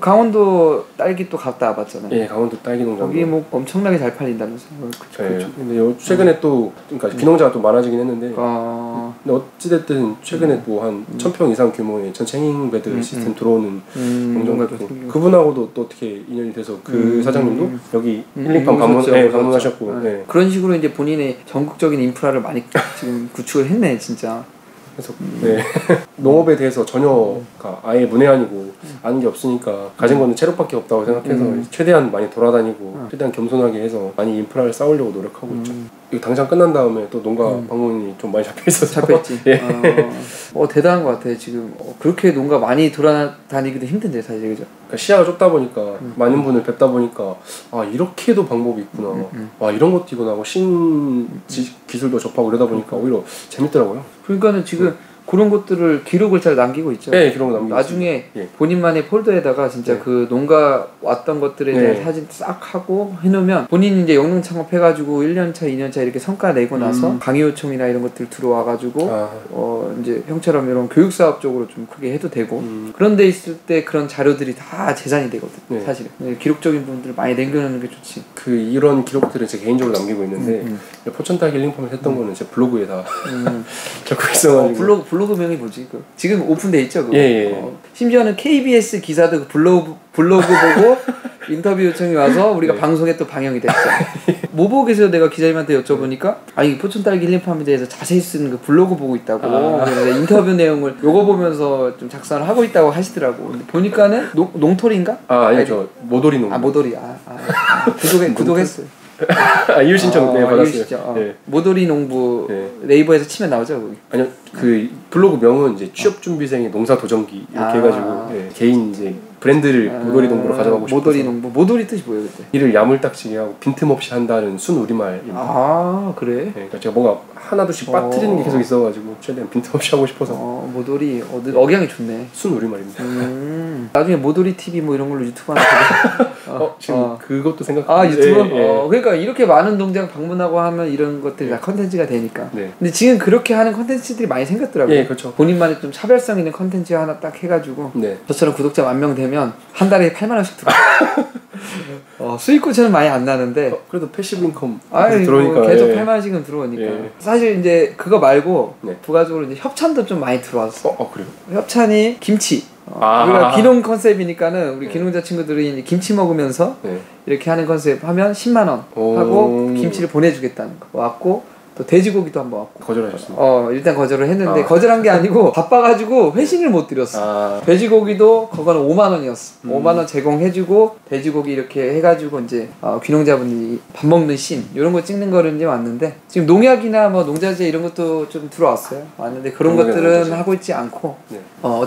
강원도 딸기 또 갔다 와봤잖아요. 예, 강원도 딸기 농장. 거기 뭐 엄청나게 잘 팔린다면서. 요 그쵸, 예. 그쵸. 근데 요 최근에 또 그러니까 귀농자가 또 많아지긴 했는데 어, 근데 어찌됐든 최근에 뭐한천평 이상 규모의 전체 행잉베드 음, 시스템 음. 들어오는 음, 농장도 좀 그분하고도 또 어떻게 인연이 돼서 그 음, 사장님도 음. 여기 음, 힐링팜 방문 오셨죠, 예. 방문하셨고 네. 예. 그런 식으로 이제 본인의 전국적인 인프라를 많이 지금 구축을 했네 진짜. 그래서 네. 농업에 대해서 전혀가 아예 문외한이고 아는 게 없으니까 가진 거는 체력밖에 없다고 생각해서 음. 최대한 많이 돌아다니고 음. 최대한 겸손하게 해서 많이 인프라를 쌓으려고 노력하고 있죠. 음, 당장 끝난 다음에 또 농가 음. 방문이 좀 많이 잡혀 있어서 잡혔지. 예. 어, 어, 대단한 것 같아 지금 어, 그렇게 농가 많이 돌아다니기도 힘든데 사실 그죠. 그러니까 시야가 좁다 보니까 음. 많은 분을 뵙다 보니까 아 이렇게도 방법이 있구나 음, 음. 와 이런 것도 있구나 하고 신 지- 기술도 접하고 이러다 보니까 오히려 재밌더라고요 그러니까는 지금 그런 것들을 기록을 잘 남기고 있죠. 네 기록 남기고 나중에 예. 본인만의 폴더에다가 진짜 네. 그 농가 왔던 것들에 대한 네. 사진 싹 하고 해놓으면 본인이 이제 영농 창업해가지고 1년차, 2년차 이렇게 성과 내고 나서 음. 강의 요청이나 이런 것들 들어와가지고 아, 어 이제 형처럼 이런 교육 사업 쪽으로 좀 크게 해도 되고 음, 그런 데 있을 때 그런 자료들이 다 재산이 되거든 네. 사실은 네, 기록적인 부분들을 많이 남겨놓는 게 좋지 그 이런 기록들은 제 개인적으로 남기고 있는데 음, 포천딸기 힐링팜을 했던 거는 제 블로그에 다 음. 적고 어, 있어가지고 블로그 블로그명이 뭐지? 그 지금 오픈돼 있죠? 그거? 예, 예, 예. 어, 심지어는 KBS 기사도 그 블로그 블로그 보고 인터뷰 요청이 와서 우리가 네. 방송에 또 방영이 됐죠. 모복에서 내가 기자님한테 여쭤보니까 아이 포천딸기 힐링팜에 대해서 자세히 쓴그 블로그 보고 있다고 아. 인터뷰 내용을 요거 보면서 좀 작성을 하고 있다고 하시더라고. 근데 보니까는 농, 농토리인가? 아 아니요 저 모돌이 농 아 모돌이 아, 아, 아 구독해 구독했어요. 아 이유 신청 어, 네 받았어요. 어. 네. 모돌이 농부 네. 네이버에서 치면 나오죠 거기. 아니요 그 블로그 명은 이제 취업 준비생의 농사 도전기 이렇게 아. 해가지고 예, 개인 이제 브랜드를 모돌이 농부로 가져가고 싶어서 모돌이 농부 모돌이 뜻이 뭐예요 그때? 일을 야물딱지게 하고 빈틈없이 한다는 순 우리말입니다. 아 그래? 예, 그러니까 제가 뭔가 하나둘씩 어. 빠뜨리는 게 계속 있어가지고 최대한 빈틈없이 하고 싶어서 어 모돌이 어, 억양이 좋네. 순 우리말입니다. 음 나중에 모돌이 TV 뭐 이런 걸로 유튜브 하나 어, 어, 지금 어. 그것도 생각. 아 유튜브? 예, 예. 어 그러니까 이렇게 많은 농장 방문하고 하면 이런 것들이 다 컨텐츠가 되니까. 네. 근데 지금 그렇게 하는 컨텐츠들이 많이 생겼더라고요. 예, 그렇죠. 본인만의 좀 차별성 있는 컨텐츠 하나 딱 해가지고 네. 저처럼 구독자 만 명 되면 한 달에 8만 원씩 들어. 어, 수익고처는 많이 안 나는데 어, 그래도 passive income 아이 들어오니까 뭐 계속 예. 8만 원씩은 들어오니까 예. 사실 이제 그거 말고 네. 부가적으로 이제 협찬도 좀 많이 들어왔어. 어, 어 그래요. 협찬이 김치. 어, 아. 우리가 기농 컨셉이니까는 우리 네. 기농자 친구들이 이제 김치 먹으면서 네. 이렇게 하는 컨셉 하면 10만 원 오. 하고 김치를 보내주겠다는 거 왔고 또 돼지고기도 한번 왔고. 거절하셨습니다. 어 일단 거절을 했는데 아. 거절한 게 아니고 바빠가지고 회신을 못 드렸어. 아, 돼지고기도 그거는 5만 원이었어. 음. 5만 원 제공해주고 돼지고기 이렇게 해가지고 이제 어, 귀농자분들이 밥 먹는 씬 이런 거 찍는 거를 이제 왔는데 지금 농약이나 뭐 농자재 이런 것도 좀 들어왔어요. 왔는데 그런 것들은 농자재. 하고 있지 않고 네. 어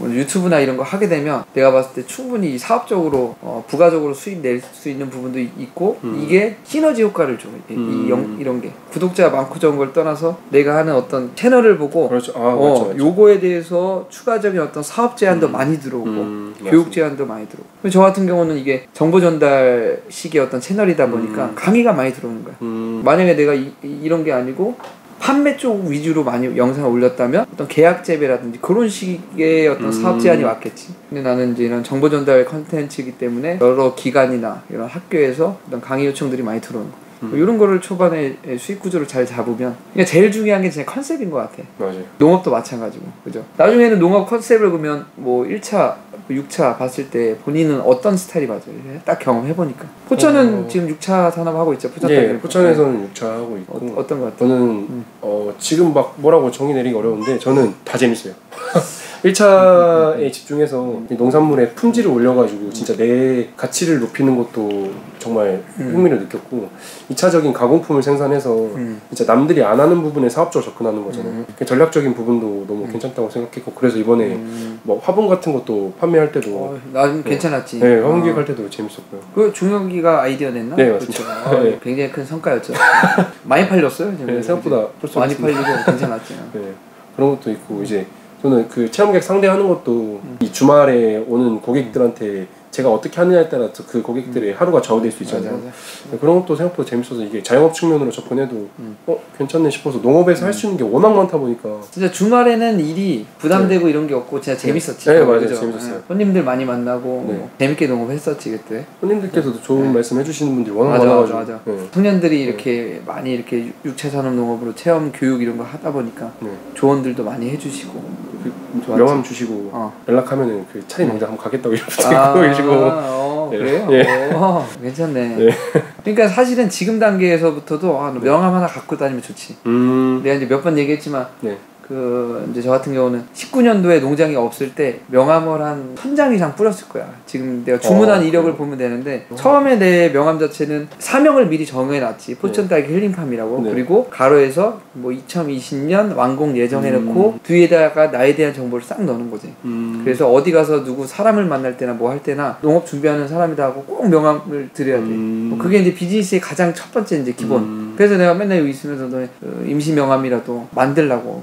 오늘 유튜브나 이런 거 하게 되면 내가 봤을 때 충분히 사업적으로 어, 부가적으로 수익 낼 수 있는 부분도 이- 있고 음. 이게 시너지 효과를 줘. 이, 이 음. 영- 이런 게 구독자 많고 적은 걸 떠나서 내가 하는 어떤 채널을 보고 그렇죠. 아, 어, 그렇죠. 그렇죠. 요거에 대해서 추가적인 어떤 사업 제안도 음. 많이 들어오고 음, 교육. 제안도 많이 들어오고 저 같은 경우는 이게 정보 전달식의 어떤 채널이다 보니까 음. 강의가 많이 들어오는 거야 음, 만약에 내가 이, 런 게 아니고 판매 쪽 위주로 많이 영상을 올렸다면 어떤 계약 재배라든지 그런 식의 어떤 음. 사업 제안이 왔겠지 근데 나는 이제 이런 정보 전달 컨텐츠이기 때문에 여러 기관이나 이런 학교에서 어떤 강의 요청들이 많이 들어오는 거 음. 이런 거를 초반에 수익 구조를 잘 잡으면 그러니까 제일 중요한 게 진짜 컨셉인 것 같아 맞아요. 농업도 마찬가지고 그죠 나중에는 농업 컨셉을 보면 뭐 1차 6차 봤을 때 본인은 어떤 스타일이 맞아요 딱 경험해 보니까 포천은 어. 지금 6차 산업 하고 있죠 포천 예. 포천에서는 6차 하고 있고 어, 어떤 것 같아요 저는 음. 어, 지금 막 뭐라고 정의 내리기 어려운데 저는 다 재밌어요. 1차에 집중해서 이 농산물의 품질을 올려가지고 진짜 내 가치를 높이는 것도 정말 음. 흥미를 느꼈고 2차적인 가공품을 생산해서 음. 진짜 남들이 안 하는 부분에 사업적으로 접근하는 거잖아요. 음. 그 전략적인 부분도 너무 괜찮다고 생각했고 그래서 이번에 음. 뭐 화분 같은 것도 판매할 때도 어, 나좀 괜찮았지 네, 화분 어. 기획할 때도 재밌었고요. 그 중혁이가 아이디어 냈나? 네, 맞습니다. 그렇죠. 어, 네. 굉장히 큰 성과였죠 많이 팔렸어요. 네, 생각보다 많이. 팔리고 괜찮았지 네, 그런 것도 있고 이제 저는 그 체험객 상대하는 것도 음. 이 주말에 오는 고객들한테 제가 어떻게 하느냐에 따라서 그 고객들의 하루가 좌우될 수 있잖아요. 맞아, 맞아. 네, 그런 것도 생각보다 재밌어서 이게 자영업 측면으로 접근해도 음. 어 괜찮네 싶어서 농업에서 할수 있는 게 워낙 많다 보니까 진짜 주말에는 일이 부담되고 이런 게 없고 진짜 재밌었지. 네, 맞아요. 그죠? 재밌었어요. 네. 손님들 많이 만나고 네. 뭐 재밌게 농업했었지 그때. 손님들께서도 좋은 네. 말씀 해주시는 분들이 워낙 맞아, 많아가지고 맞아, 맞아. 네. 청년들이 이렇게 많이 이렇게 육- 육체산업 농업으로 체험 교육 이런 거 하다 보니까 네. 조언들도 많이 해주시고. 그. 명함 주시고 어. 연락하면은 그 차리 농장 한번 가겠다고 이러고 아, 계시고 어, 네. 그래요? 예. 어, 괜찮네. 네. 그러니까 사실은 지금 단계에서부터도 아, 명함 하나 갖고 다니면 좋지. 음 내가 이제 몇 번 얘기했지만 네. 그 이제 저 같은 경우는 19년도에 농장이 없을 때 명함을 한 천 장 이상 뿌렸을 거야. 지금 내가 주문한 어, 이력을 보면 되는데 처음에 내 명함 자체는 사명을 미리 정해놨지. 포천 딸기 힐링팜이라고. 네. 그리고 가로에서 뭐 2020년 완공 예정해놓고 뒤에다가 나에 대한 정보를 싹 넣는 거지. 음. 그래서 어디 가서 누구 사람을 만날 때나 뭐 할 때나 농업 준비하는 사람이다 하고 꼭 명함을 드려야 돼. 음. 뭐 그게 이제 비즈니스의 가장 첫 번째 이제 기본. 음. 그래서 내가 맨날 여기 있으면서도 어, 임시 명함이라도 만들라고.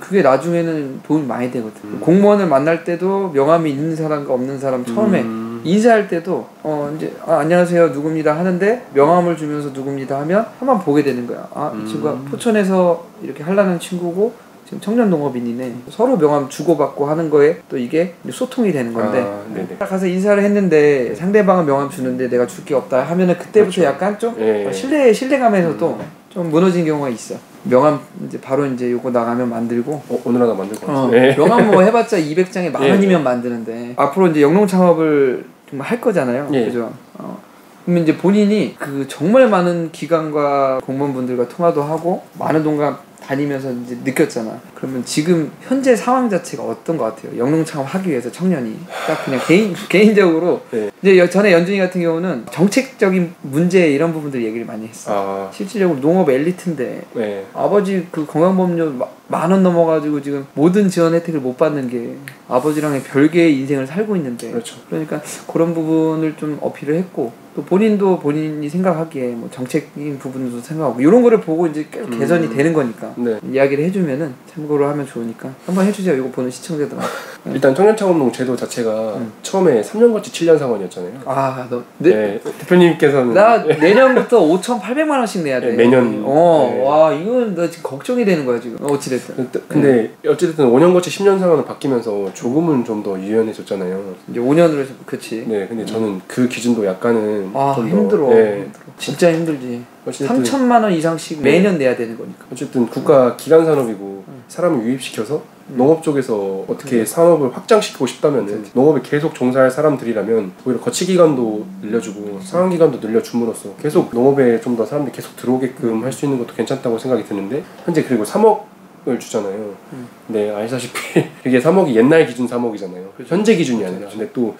그게 나중에는 도움이 많이 되거든. 음. 공무원을 만날 때도 명함이 있는 사람과 없는 사람 처음에 음. 인사할 때도 어 이제 아, 안녕하세요 누굽니다 하는데 명함을 주면서 누굽니다 하면 한번 보게 되는 거야. 아이 음. 친구가 포천에서 이렇게 하려는 친구고 지금 청년 농업인이네. 서로 명함 주고받고 하는 거에 또 이게 소통이 되는 건데 아. 딱 가서 인사를 했는데 상대방은 명함 주는데 내가 줄 게 없다 하면은 그때부터 그렇죠. 약간 좀 예. 어, 신뢰 신뢰감에서도 좀 무너진 경우가 있어. 명함 이제 바로 이제 요거 나가면 만들고 어, 오늘 하나 만들 것 어. 네. 명함 뭐 해봤자 200장에 만 예, 원이면 만드는데 앞으로 이제 영농 창업을 좀 할 거잖아요. 예. 그죠? 어. 그러면 이제 본인이 그 정말 많은 기관과 공무원분들과 통화도 하고 많은 동안 다니면서 이제 느꼈잖아. 그러면 지금 현재 상황 자체가 어떤 것 같아요? 영농 창업하기 위해서 청년이 딱 그냥 개인 개인적으로 네. 이제 여- 전에 연준이 같은 경우는 정책적인 문제 이런 부분들 얘기를 많이 했어. 아, 실질적으로 농업 엘리트인데 네. 아버지 그 건강보험료 만 원 넘어가지고 지금 모든 지원 혜택을 못 받는 게 아버지랑의 별개의 인생을 살고 있는데 그렇죠. 그러니까 그런 부분을 좀 어필을 했고 또 본인도 본인이 생각하기에 뭐 정책인 부분도 생각하고 이런 거를 보고 이제 계속 음. 개선이 되는 거니까 네. 이야기를 해주면은 참 고로 하면 좋으니까 한번 해주세요. 이거 보는 시청자들한테 일단 청년창업농 제도 자체가 음. 처음에 3년같이 7년 상원이었잖아요. 아너 네. 대표님께서는 나 내년부터 5,800만 원씩 내야 돼. 네, 매년. 어, 네. 와 이건 나 지금 걱정이 되는 거야 지금. 어찌 됐든 근데 어찌 됐든 5년같이 10년 상원을 바뀌면서 조금은 좀 더 유연해졌잖아요. 이제 5년으로 해서 그치. 네, 근데 저는 그 기준도 약간은 아 힘들어. 네. 힘들어. 진짜 힘들지. 어쨌든 3천만 원 이상씩 매년 내야 되는 거니까. 어쨌든 국가 기간 산업이고 사람을 유입시켜서 농업 쪽에서 어떻게 산업을 확장시키고 싶다면은 농업에 계속 종사할 사람들이라면 오히려 거치 기간도 늘려주고 상한 기간도 늘려줌으로써 계속 농업에 좀 더 사람들이 계속 들어오게끔 할 수 있는 것도 괜찮다고 생각이 드는데 현재 그리고 3억 을 주잖아요. 음. 네 알다시피 이게 3억이 옛날 기준 3억이잖아요. 그렇죠. 현재 기준이 아니라 근데 또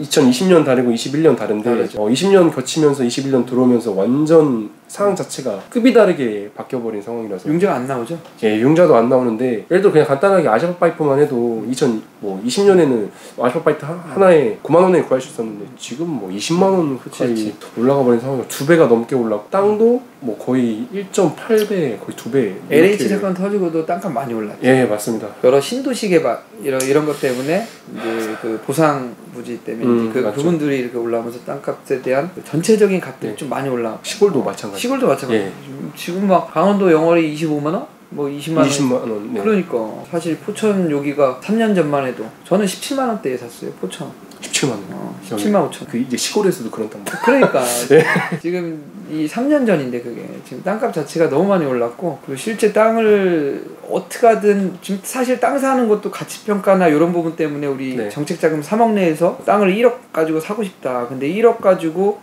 2020년 다르고 21년 다른데 다르죠. 어, 20년 거치면서 21년 들어오면서 완전 상황 자체가 급이 다르게 바뀌어버린 상황이라서 융자가 안 나오죠? 예, 융자도 안 나오는데 예를 들어 그냥 간단하게 아시아 파이프만 해도 2020년에는 아시아 파이프 하- 하나에 9만 원에 구할 수 있었는데 지금 뭐 20만 원까지. 올라가 버린 상황이라 두 배가 넘게 올랐고 땅도 뭐 거의 1.8배 거의 두 배. LH 이렇게. 사건 터지고도 땅값 많이 올랐죠. 예, 맞습니다. 여러 신도시 개발 이런 이런 것 때문에 이제 그 보상 부지 때문에 음, 그 맞죠. 그분들이 이렇게 올라오면서 땅값에 대한 그 전체적인 값들이 네. 좀 많이 올라. 시골도 마찬가지. 시골도 마찬가지. 예. 지금 막 강원도 영월이 25만 원, 뭐 20만 원. 20만 원. 네. 그러니까 사실 포천 여기가 3년 전만 해도 저는 17만 원대에 샀어요 포천. 17만 원. 어, 17만 5천. 그 이제 시골에서도 그런 땅. 그러니까 지금 이 3년 전인데 그게 지금 땅값 자체가 너무 많이 올랐고 그리고 실제 땅을 어떻게 하든 지금 사실 땅 사는 것도 가치 평가나 이런 부분 때문에 우리 네. 정책 자금 3억 내에서 땅을 1억 가지고 사고 싶다. 근데 1억 가지고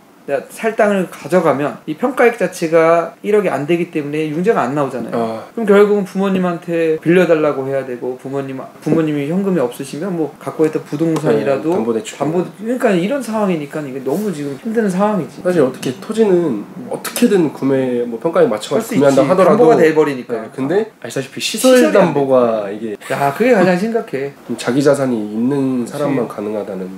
살 땅을 가져가면 이 평가액 자체가 1억이 안 되기 때문에 융자가 안 나오잖아요. 아, 그럼 결국은 부모님한테 빌려달라고 해야 되고 부모님 부모님이 현금이 없으시면 뭐 갖고 있던 부동산이라도 네, 담보대출. 담보 그러니까 이런 상황이니까 이게 너무 지금 힘든 상황이지. 사실 어떻게 토지는 어떻게든 구매 뭐 평가에 맞춰 할수 있지. 구매한다 하더라도 담보가 돼버리니까. 네, 근데 아시다시피 시설이 시설. 담보가 이게 야 그게 가장 심각해. 자기 자산이 있는 사람만 가능하다는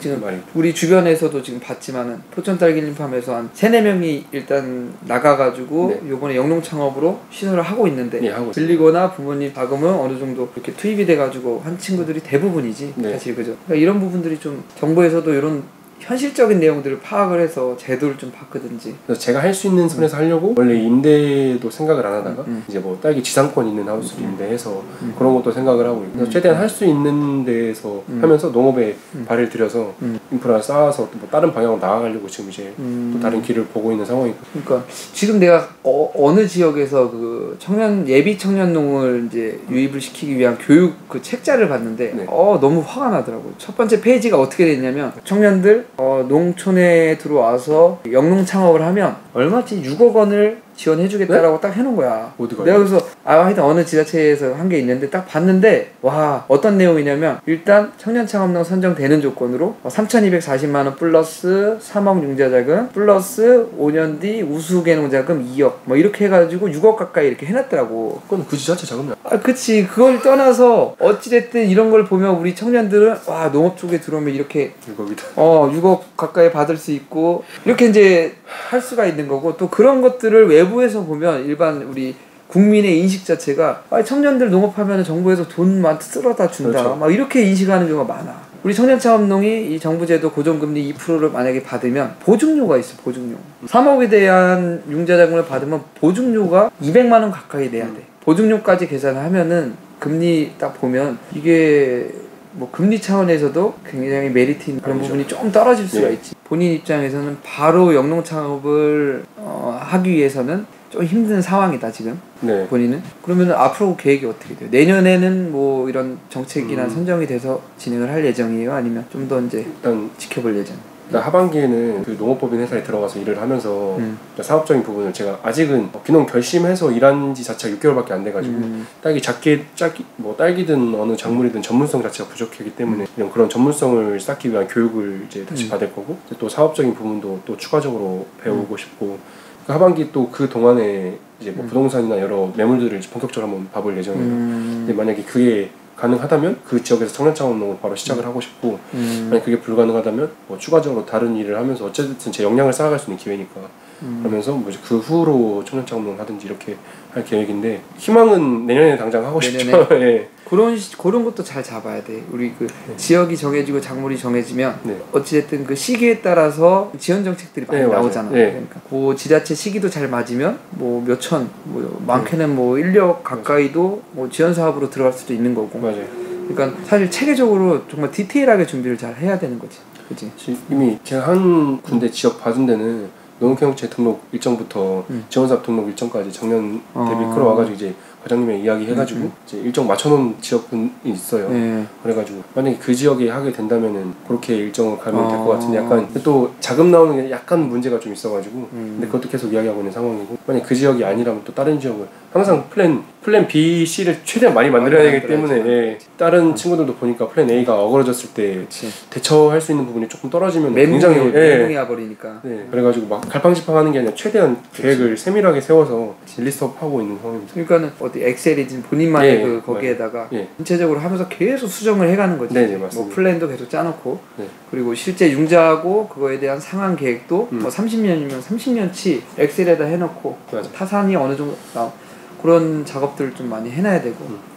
지금 말이 우리 주변에서도 지금 봤지만은 포천딸 기 인프라길림팜에서 한 세네 명이 일단 나가가지고 네. 요번에 영농 창업으로 시도를 하고 있는데 예, 하고. 들리거나 부모님 자금은 어느 정도 이렇게 투입이 돼가지고 한 친구들이 대부분이지 네. 사실 그죠 그러니까 이런 부분들이 좀 정부에서도 이런 현실적인 내용들을 파악을 해서 제도를 좀 바꾸든지 그래서 제가 할 수 있는 선에서 하려고 원래 임대도 생각을 안 하다가 음, 음. 이제 뭐 딸기 지상권 있는 하우스를 임대해서 그런 것도 생각을 하고 있고 최대한 할 수 있는 데에서 음. 하면서 농업에 음. 발을 들여서 음. 인프라 쌓아서 뭐 다른 방향으로 나아가려고 지금 이제 음. 또 다른 길을 보고 있는 상황이고 그러니까 지금 내가 어, 어느 지역에서 그 청년 예비 청년 농을 이제 유입을 시키기 위한 교육 그 책자를 봤는데 네. 어 너무 화가 나더라고요. 첫 번째 페이지가 어떻게 돼 있냐면 청년들 어, 농촌에 들어와서 영농 창업을 하면 얼마치 6억 원을 지원해주겠다라고 딱 해놓은 거야. 어디가요? 내가 그래서 아 하여튼 어느 지자체에서 한 게 있는데 딱 봤는데 와 어떤 내용이냐면 일단 청년 창업농 선정되는 조건으로 3,240만 원 플러스 3억 융자자금 플러스 5년 뒤 우수개농자금 2억 뭐 이렇게 해가지고 6억 가까이 이렇게 해놨더라고. 그건 그 지자체 자금이 아니야. 아 그치 그걸 떠나서 어찌됐든 이런 걸 보면 우리 청년들은 와 농업 쪽에 들어오면 이렇게 이거기다 어 6억 가까이 받을 수 있고 이렇게 이제 할 수가 있는 거고 또 그런 것들을 외 부에서 보면 일반 우리 국민의 인식 자체가 아 청년들 농업하면 정부에서 돈만 쓸어다 준다 그렇죠. 막 이렇게 인식하는 경우가 많아 우리 청년창업농이 이 정부제도 고정금리 2%를 만약에 받으면 보증료가 있어 보증료 3억에 대한 융자자금을 받으면 보증료가 200만 원 가까이 내야 돼 보증료까지 계산을 하면은 금리 딱 보면 이게 뭐 금리 차원에서도 굉장히 메리트 있는 그런. 부분이 조금 떨어질 수가 예. 있지 본인 입장에서는 바로 영농 창업을 어, 하기 위해서는 좀 힘든 상황이다 지금 네 본인은 그러면 앞으로 계획이 어떻게 돼요? 내년에는 뭐 이런 정책이나 음. 선정이 돼서 진행을 할 예정이에요? 아니면 좀 더 이제 일단 지켜볼 예정? 일단 하반기에는 그 농업법인 회사에 들어가서 일을 하면서 음. 사업적인 부분을 제가 아직은 귀농 결심해서 일한 지 자체가 6개월밖에 안 돼가지고 음. 딸기 작게 짝기 뭐 딸기든 어느 작물이든 전문성 자체가 부족하기 때문에 이런 그런 전문성을 쌓기 위한 교육을 이제 다시 음. 받을 거고 또 사업적인 부분도 또 추가적으로 배우고 싶고 그 하반기 또 그 동안에 이제 뭐 음. 부동산이나 여러 매물들을 이제 본격적으로 한번 봐볼 예정이에요. 음. 근데 만약에 그게 가능하다면 그 지역에서 청년 창업농을 바로 시작을 하고 싶고 음. 만약 그게 불가능하다면 뭐 추가적으로 다른 일을 하면서 어쨌든 제 역량을 쌓아갈 수 있는 기회니까 음. 그러면서 뭐 이제 그 후로 청년 창업농 하든지 이렇게 할 계획인데 희망은 내년에 당장 하고 싶죠. 예. 그런 시- 그런 것도 잘 잡아야 돼. 우리 그 네. 지역이 정해지고 작물이 정해지면 네. 어찌됐든 그 시기에 따라서 지원 정책들이 많이 네. 나오잖아. 네. 그러니까 그 지자체 시기도 잘 맞으면 뭐 몇천, 뭐 많게는 뭐 1억 가까이도 뭐 지원 사업으로 들어갈 수도 있는 거고. 맞아요. 그러니까 사실 체계적으로 정말 디테일하게 준비를 잘 해야 되는 거지. 그지? 지- 이미 제가 한 군데 지역 받은 데는 농업경영체 등록 일정부터 음. 지원사업 등록 일정까지 작년 대비 어. 끌어와가지고 이제 과장님의 이야기 해가지고 음, 음. 이제 일정 맞춰놓은 지역분이 있어요. 네. 그래가지고 만약에 그 지역에 하게 된다면은 그렇게 일정을 가면 될것 어. 같은데 약간 또 자금 나오는 게 약간 문제가 좀 있어가지고 음. 근데 그것도 계속 이야기하고 있는 상황이고 만약 그 지역이 아니라면 또 다른 지역을 항상 plan plan B, C를 최대한 많이 만들어야 되기 때문에. 예, 다른 친구들도 보니까 plan A가 어그러졌을 때 그렇지. 대처할 수 있는 부분이 조금 떨어지면 굉장히 예, 멘붕이 와버리니까. 네, 그래가지고 막 갈팡질팡하는 게 아니라 최대한 계획을 세밀하게 세워서 list up 하고 있는 상황입니다. 그러니까는 어디 엑셀이든 본인만의 예, 그 거기에다가 예. 전체적으로 하면서 계속 수정을 해가는 거지. 네, 네, 뭐 맞습니다. plan도 계속 짜놓고 네. 그리고 실제 융자하고 그거에 대한 상환 계획도 음. 뭐 30년이면 30년치 엑셀에다 해놓고 맞아. 타산이 어느 정도 나 그런 작업들을 좀 많이 해놔야 되고 음.